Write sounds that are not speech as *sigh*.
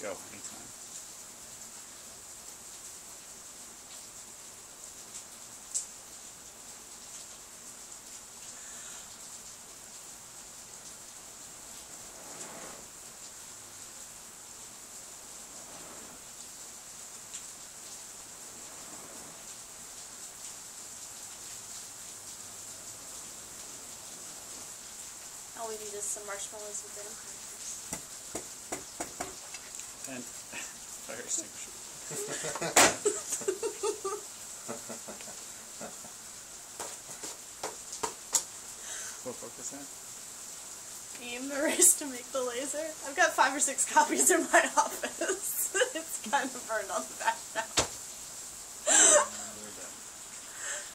Go anytime. All we need is some marshmallows graham crackers. And fire extinguisher. What book? Game the race to make the laser. I've got five or six copies in my *laughs* office. *laughs* it's kind of burned on the back now.